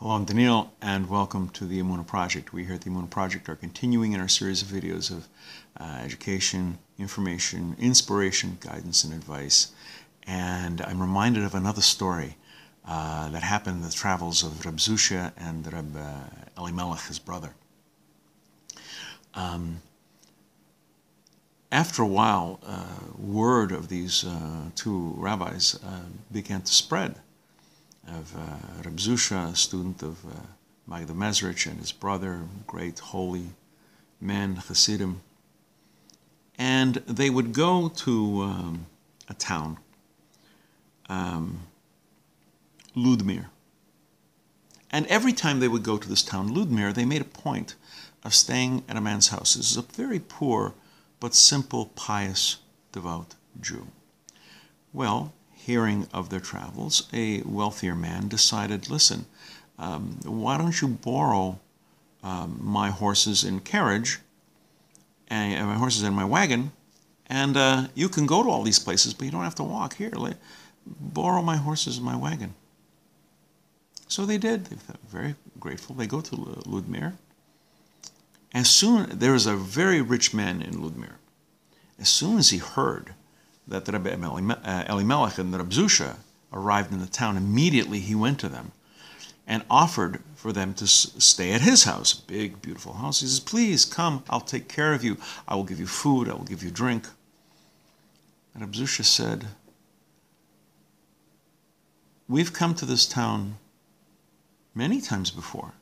Hello, I'm Daniel, and welcome to the Emunah Project. We here at the Emunah Project are continuing in our series of videos of uh, education, information, inspiration, guidance, and advice. And I'm reminded of another story uh, that happened in the travels of Reb Zusha and Reb uh, Elimelech, his brother. Um, after a while, uh, word of these uh, two rabbis uh, began to spread of uh, Reb Zusha, a student of uh, Maggid of Mezritch and his brother, great holy men, Hasidim. And they would go to um, a town, um, Ludmir. And every time they would go to this town, Ludmir, they made a point of staying at a man's house. This is a very poor but simple, pious, devout Jew. Well, hearing of their travels, a wealthier man decided, listen, um, why don't you borrow um, my horses and carriage, and my horses and my wagon, and uh, you can go to all these places, but you don't have to walk here. Like, borrow my horses and my wagon. So they did. They felt very grateful. They go to Ludmir. As soon there was a very rich man in Ludmir. As soon as he heard that Rabbi uh, Elimelech and Rabbi Zusha arrived in the town, immediately he went to them and offered for them to stay at his house, a big, beautiful house. He says, Please come, I'll take care of you. I will give you food, I will give you drink. And Rabbi Zusha said, We've come to this town many times before.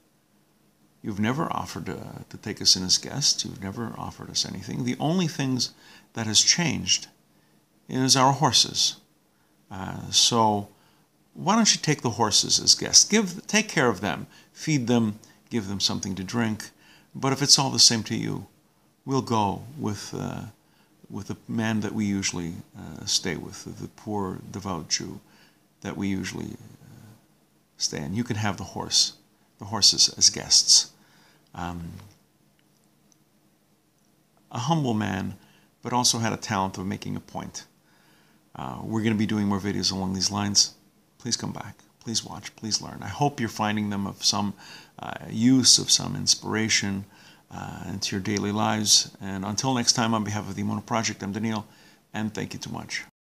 You've never offered uh, to take us in as guests. You've never offered us anything. The only things that has changed is our horses. Uh, so why don't you take the horses as guests? Give, take care of them, feed them, give them something to drink. But if it's all the same to you, we'll go with uh, with the man that we usually uh, stay with, the poor devout Jew that we usually uh, stay in. You can have the horse, the horses as guests. Um, a humble man, but also had a talent of making a point. Uh, we're going to be doing more videos along these lines. Please come back. Please watch. Please learn. I hope you're finding them of some uh, use, of some inspiration uh, into your daily lives. And until next time, on behalf of the Emunah Project, I'm Daniel, and thank you too much.